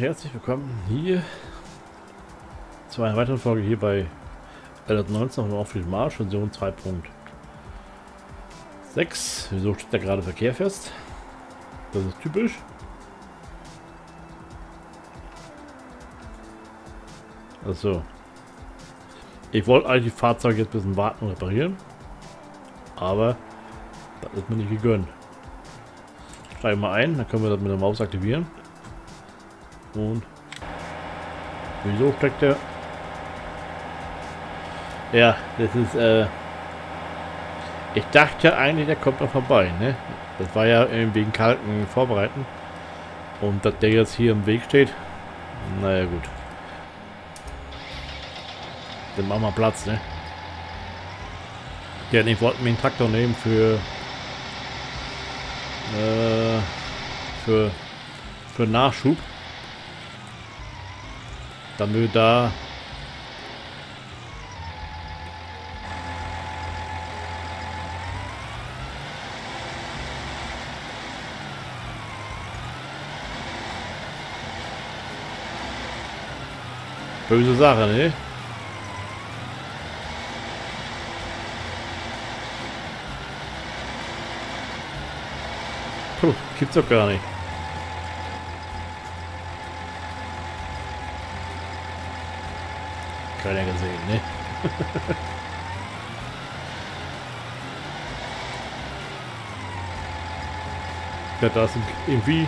Herzlich willkommen hier zu einer weiteren Folge hier bei LS19 und auf dem Marsch, Version 2.6. Wieso steht da gerade Verkehr fest? Das ist typisch. Also, ich wollte eigentlich die Fahrzeuge jetzt ein bisschen warten und reparieren, aber das ist mir nicht gegönnt. Steigen wir ein, dann können wir das mit der Maus aktivieren. Und wieso steckt der? Ja, das ist äh. Ich dachte eigentlich, der kommt noch vorbei, ne? Das war ja wegen Kalken vorbereiten. Und dass der jetzt hier im Weg steht. Naja gut. Dann machen wir Platz, ne? Ja, ich wollte mir einen Traktor nehmen für äh, für für Nachschub damit da Böse Sache, ne? Puh, gibt's doch gar nicht. Keiner gesehen, ne? ja, da ist irgendwie...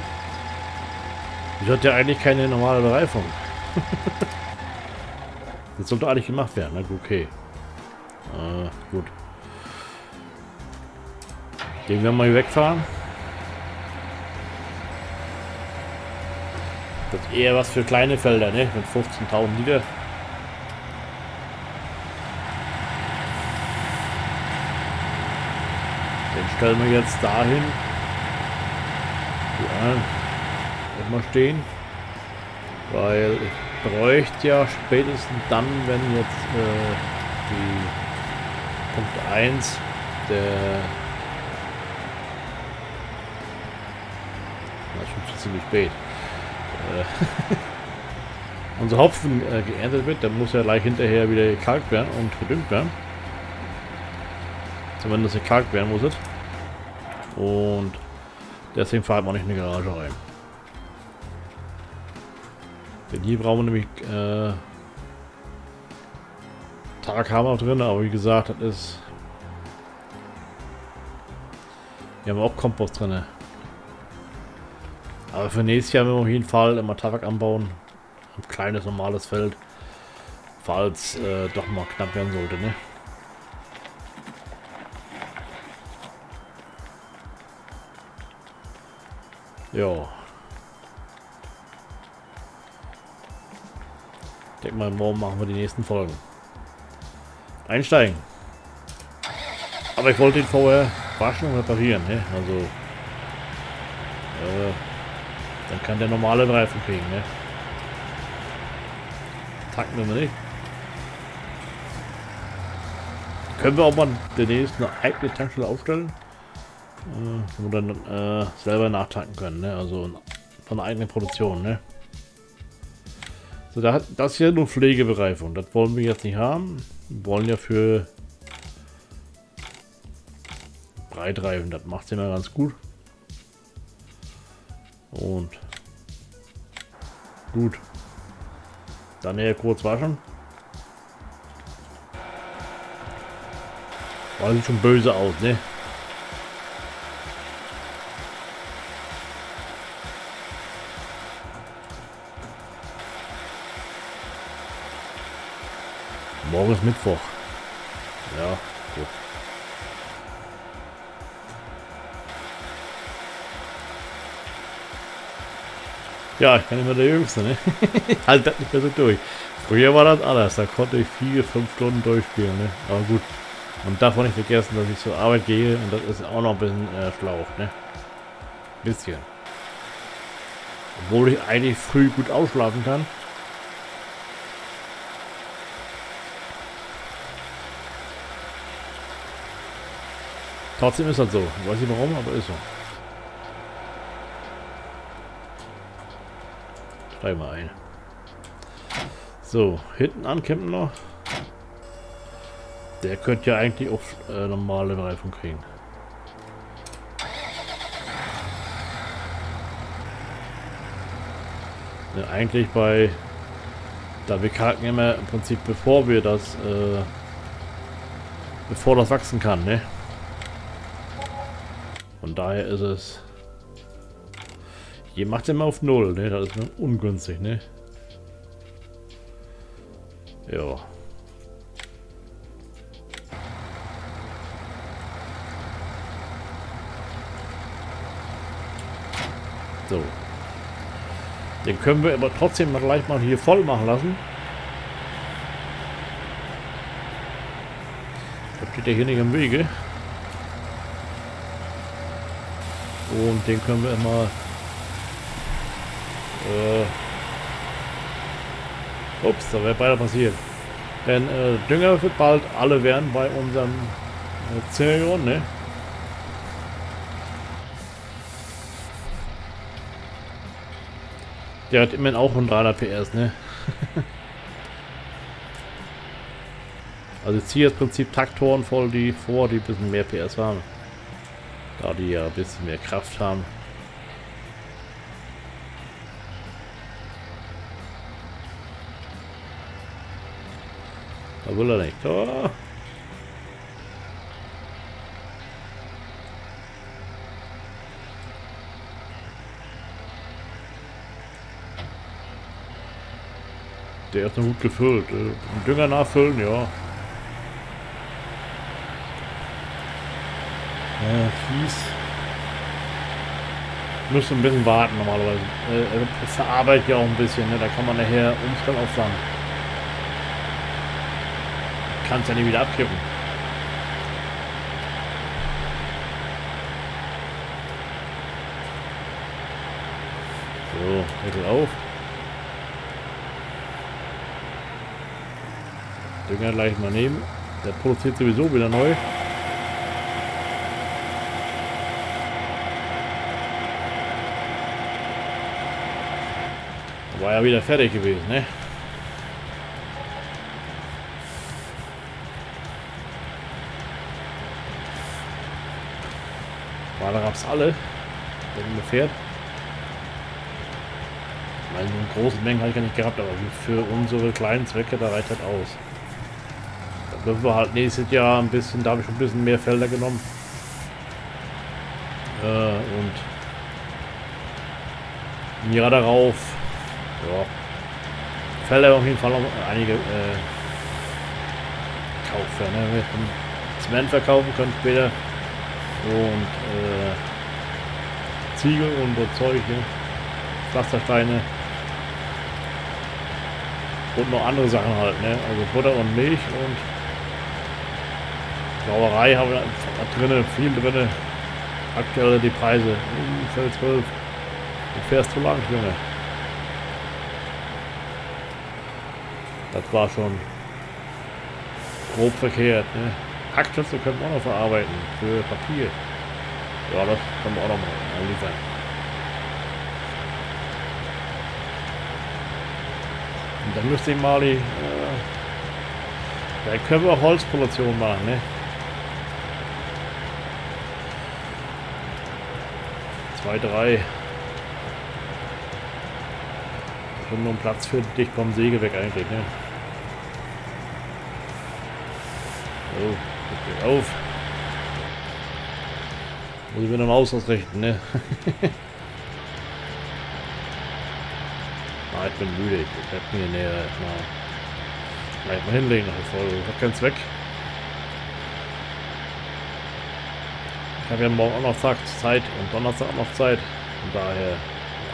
Ich hatte ja eigentlich keine normale Bereifung. das sollte eigentlich gemacht werden, ne? Okay. Äh, gut. Den werden wir mal wegfahren. Das ist eher was für kleine Felder, ne? Mit 15.000 Liter. Stellen wir jetzt dahin. Ja, mal stehen. Weil ich bräuchte ja spätestens dann, wenn jetzt äh, die Punkt 1 der das ist schon ziemlich spät. Äh, unser Hopfen äh, geerntet wird, dann muss ja gleich hinterher wieder gekalkt werden und gedüngt werden. Zumindest gekalkt werden muss. Und deswegen fahren wir nicht in die Garage rein. Denn hier brauchen wir nämlich äh, Tag haben wir drin, aber wie gesagt, das ist. Hier haben wir auch Kompost drin. Aber für nächstes Jahr werden wir auf jeden Fall immer Tabak anbauen. Ein kleines normales Feld. Falls äh, doch mal knapp werden sollte, ne? Ja. Ich denke mal, morgen machen wir die nächsten Folgen. Einsteigen. Aber ich wollte ihn vorher waschen und reparieren, ne? Also. Äh, dann kann der normale Reifen kriegen, ne? Tacken wir nicht. Können wir auch mal demnächst eine eigene Tankstelle aufstellen? Äh, wo dann äh, selber nachtanken können, ne? Also von der eigenen Produktion, ne? So, da hat das hier nur Pflegebereifung. Das wollen wir jetzt nicht haben. Wir wollen ja für Breitreifen, das macht sie immer ganz gut. Und gut. Dann hier kurz waschen. War sieht schon böse aus, ne? Morgen ist Mittwoch. Ja, gut. Ja, ich bin immer der Jüngste, ne? halt das nicht mehr so durch. Früher war das alles, da konnte ich vier, fünf Stunden durchspielen, ne? Aber gut. Und davon nicht vergessen, dass ich zur Arbeit gehe und das ist auch noch ein bisschen äh, Schlauch, ne? Bisschen. Obwohl ich eigentlich früh gut ausschlafen kann. Trotzdem ist das so. Ich weiß nicht warum, aber ist so. Steig mal ein. So, hinten ankämpfen noch. Der könnte ja eigentlich auch äh, normale Bereifung kriegen. Ja, eigentlich bei da wir kalken immer im Prinzip bevor wir das äh, bevor das wachsen kann, ne? Von daher ist es hier macht immer auf Null, ne? Das ist ungünstig, ne? Ja. So. Den können wir aber trotzdem gleich mal hier voll machen lassen. Da steht ja hier nicht im Wege. Und den können wir immer... Äh, ups, da wäre beide passiert. Denn äh, Dünger wird bald alle werden bei unserem äh, Zerion, ne? Der hat immerhin auch 100 PS, ne? also ich ziehe jetzt Prinzip Taktoren voll die vor, die ein bisschen mehr PS haben. Da die ja ein bisschen mehr Kraft haben. Da will er nicht. Oh. Der ist noch gut gefüllt. Äh, Dünger nachfüllen, ja. Ja, fies. Müsste ein bisschen warten normalerweise. Äh, er verarbeitet ja auch ein bisschen, ne? Da kann man nachher Sand. Kann es ja nicht wieder abkippen. So, Mittel auf. Dünger gleich mal nehmen. Der produziert sowieso wieder neu. War ja wieder fertig gewesen, ne? War da gab's alle, wenn man fährt. Ich meine, so eine große Menge habe ich ja nicht gehabt, aber für unsere kleinen Zwecke, da reicht halt aus. Da dürfen wir halt nächstes Jahr ein bisschen, da habe ich ein bisschen mehr Felder genommen. Äh, und im Jahr darauf ja. Felder auf jeden Fall noch einige äh, kaufen. Ne? Wir können Zement verkaufen können später. Und äh, Ziegel und so Zeug, ne? Pflastersteine. Und noch andere Sachen halt, ne? Also Butter und Milch und Brauerei haben wir drinnen, viel drinnen. Aktuell die Preise. Feld 12. Du fährst zu lang, Junge. Das war schon grob verkehrt. Ne? Hackschütze können wir auch noch verarbeiten für Papier. Ja, das können wir auch noch mal liefern. Und dann müsste ich mal die... Äh, da können wir auch Holzproduktion machen, ne? Zwei, drei. Und nur Platz für dich vom Säge weg eigentlich, ne? Oh, geht auf. Muss ich mir noch mal ausrichten, ne? ah, ich bin müde. Ich werde mir näher mal, gleich mal hinlegen. Also, hat keinen Zweck. Ich habe ja morgen auch noch Zeit und Donnerstag auch noch Zeit. Von daher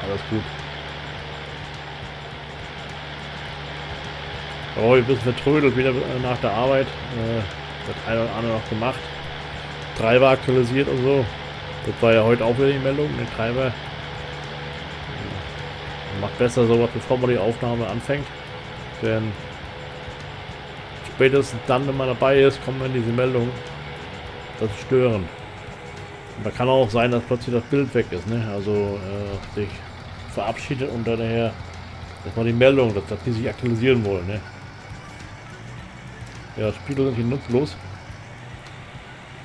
alles gut. Oh, ein bisschen vertrödelt wieder äh, nach der Arbeit. Äh, das eine oder andere noch gemacht. Treiber aktualisiert und so. Das war ja heute auch wieder die Meldung. Der Treiber macht besser sowas, bevor man die Aufnahme anfängt. Denn spätestens dann, wenn man dabei ist, kommt dann diese Meldung, das Stören. Und da kann auch sein, dass plötzlich das Bild weg ist. Ne? Also äh, sich verabschiedet und daher Das war die Meldung, dass, dass die sich aktualisieren wollen, ne? Ja, Spiegel sind hier nutzlos.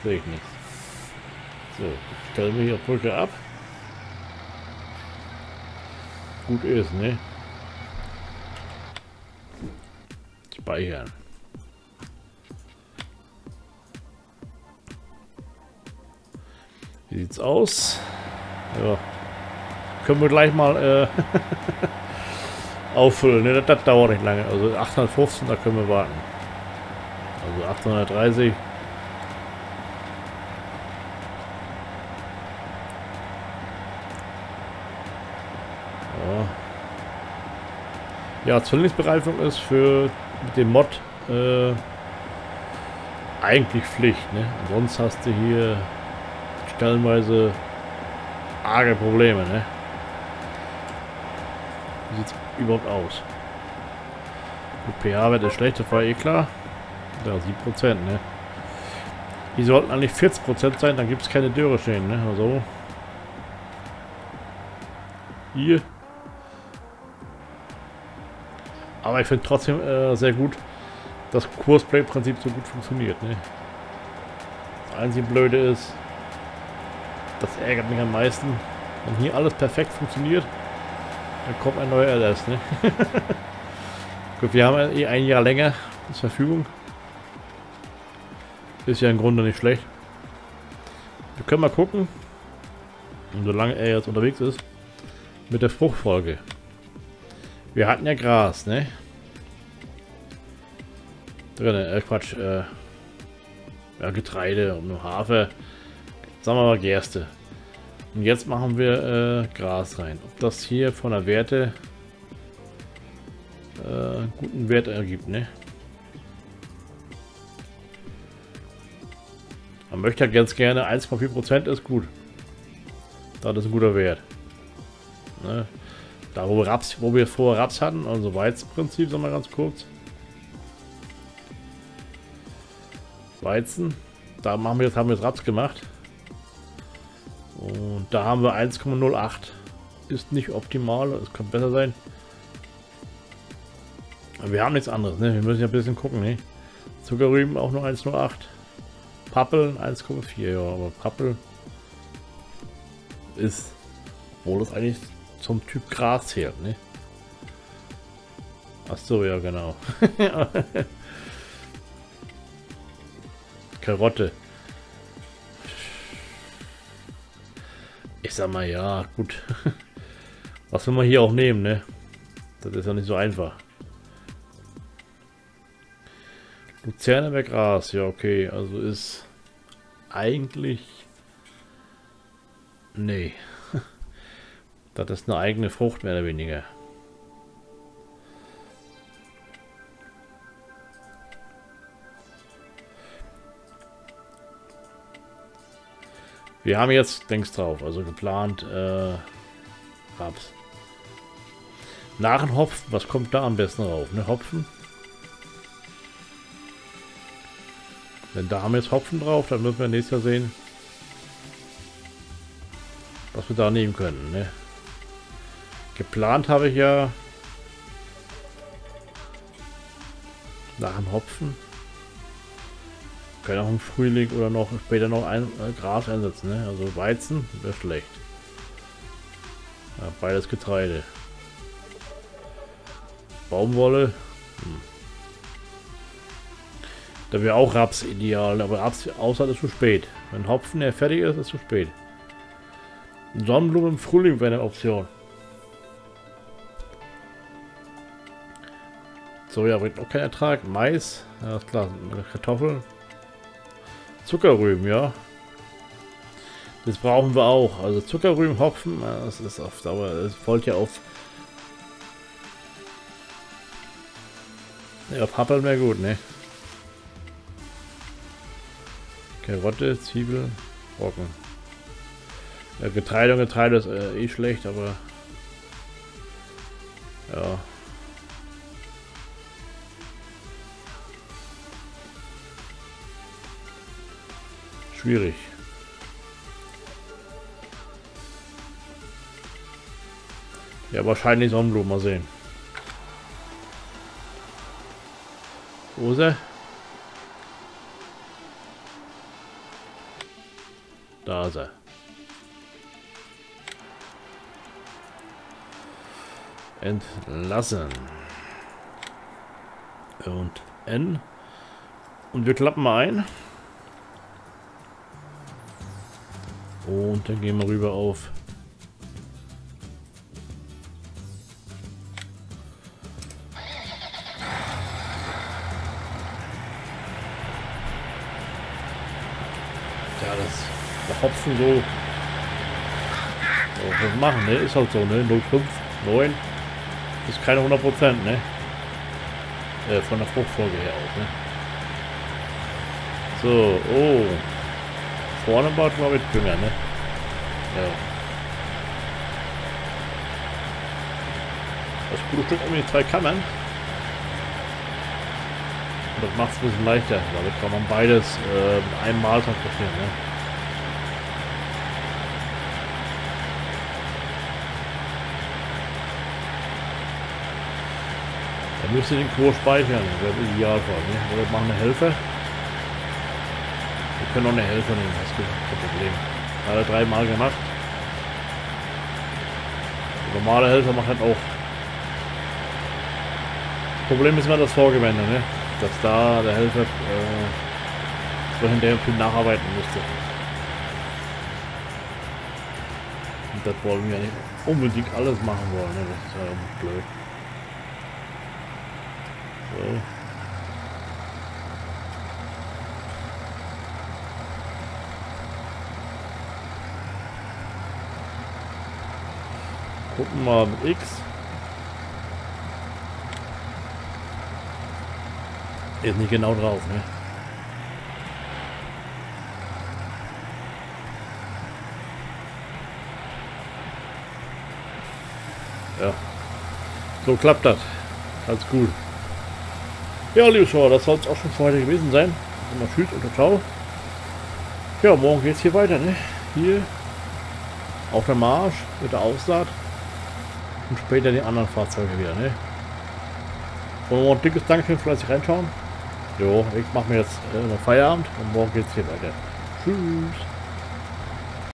Sehe ich nichts. So, stellen wir hier Brücke ab. Gut ist, ne? Speichern. Wie sieht's aus? Ja. Können wir gleich mal äh, auffüllen. Ne? Das, das, dauert nicht lange. Also 815, da können wir warten. Also 830. Ja, Zwillingsbereifung ist für mit dem Mod äh, eigentlich Pflicht. Ne? Sonst hast du hier stellenweise arge Probleme. Ne? Wie sieht es überhaupt aus? pH-Wert ist schlecht, das war eh klar. Ja, 7%, ne? Die sollten eigentlich 40% sein, dann gibt es keine Dürre stehen, ne? Also. Hier. Aber ich finde trotzdem äh, sehr gut, dass Kursplay-Prinzip so gut funktioniert, ne? Das einzige Blöde ist, das ärgert mich am meisten, wenn hier alles perfekt funktioniert, dann kommt ein neuer LS, ne? Gut, wir haben eh ein Jahr länger zur Verfügung. Ist ja im Grunde nicht schlecht. Wir können mal gucken, solange er jetzt unterwegs ist, mit der Fruchtfolge. Wir hatten ja Gras, ne? Drin, äh, Quatsch, äh, ja, Getreide und nur Hafer. Sagen wir mal Gerste. Und jetzt machen wir äh, Gras rein. Ob das hier von der Werte äh, guten Wert ergibt, ne? Man möchte ja ganz gerne 1,4% ist gut. Das ist ein guter Wert. Ne? Da wo wir, Raps, wo wir vorher Raps hatten, also Weizenprinzip, sagen wir ganz kurz. Weizen. Da machen wir jetzt, haben wir jetzt Raps gemacht. Und da haben wir 1,08. Ist nicht optimal, es kann besser sein. Aber wir haben nichts anderes, ne? Wir müssen ja ein bisschen gucken, ne? Zuckerrüben auch nur 1,08. Pappeln 1,4, ja, aber Pappel ist, wohl es eigentlich zum Typ Gras zählt, ne? Ach so, ja, genau. Karotte. Ich sag mal, ja, gut. Was will man hier auch nehmen, ne? Das ist ja nicht so einfach. Luzerne wäre Gras, ja okay, also ist eigentlich... Nee. das ist eine eigene Frucht, mehr oder weniger. Wir haben jetzt Dings drauf, also geplant äh, Raps. Nach dem Hopfen, was kommt da am besten rauf? Ne, Hopfen? Denn da haben wir jetzt Hopfen drauf, dann müssen wir nächstes Jahr sehen, was wir da nehmen können. Ne? Geplant habe ich ja nach dem Hopfen. Können auch im Frühling oder noch später noch ein äh, Gras einsetzen. Ne? Also Weizen wäre schlecht. Ja, beides Getreide. Baumwolle. Hm. Da wäre auch Raps ideal, aber Raps außer ist zu spät. Wenn Hopfen ja fertig ist, ist zu spät. Sonnenblumen im Frühling wäre eine Option. Soja bringt auch keinen Ertrag. Mais, ja klar. Kartoffeln. Zuckerrüben, ja. Das brauchen wir auch. Also Zuckerrüben, Hopfen, das ist auf Dauer, das folgt ja auf. Ja, Pappeln wäre gut, ne? Karotte, Zwiebel, Brocken. Ja, Getreide und Getreide ist äh, eh schlecht, aber... Ja. Schwierig. Ja, wahrscheinlich Sonnenblumen. Mal sehen. Hose. ist? Da ist er. Entlassen. Und N. Und wir klappen ein. Und dann gehen wir rüber auf Hopfen so, so was machen, ne? Ist halt so, ne? 0,5, 9 ist keine 100 Prozent, ne? Äh, von der Fruchtfolge her auch, ne? So, oh. Vorne baut glaube ich Dünger, ne? Ja. Das gute Stück um die zwei Kammern. Das macht es ein bisschen leichter. Damit kann man beides äh, mit einem Mal transportieren, ne? Müsst ihr den Quo speichern. Das wäre idealfall. Ne? Oder machen eine Helfer. Wir können auch eine Helfer nehmen, das ist kein Problem. Alle dreimal gemacht. Der normale Helfer macht halt auch. Das Problem ist immer das Vorgewende, ne? Dass da der Helfer äh, so hinterher viel nacharbeiten müsste. Und das wollen wir nicht unbedingt alles machen wollen, ne? Das ist ja blöd. So. Gucken wir mal mit X. Ist nicht genau drauf, ne? Ja. So klappt das. Ganz gut. Ja, liebe Schauer, das soll es auch schon für heute gewesen sein. Immer tschüss und ciao. Ja, morgen geht es hier weiter, ne? Hier auf der Marsch mit der Aussaat und später die anderen Fahrzeuge wieder, ne? Und ein dickes Dankeschön für das reinschauen. Jo, ich mache mir jetzt äh, Feierabend und morgen geht es hier weiter. Tschüss.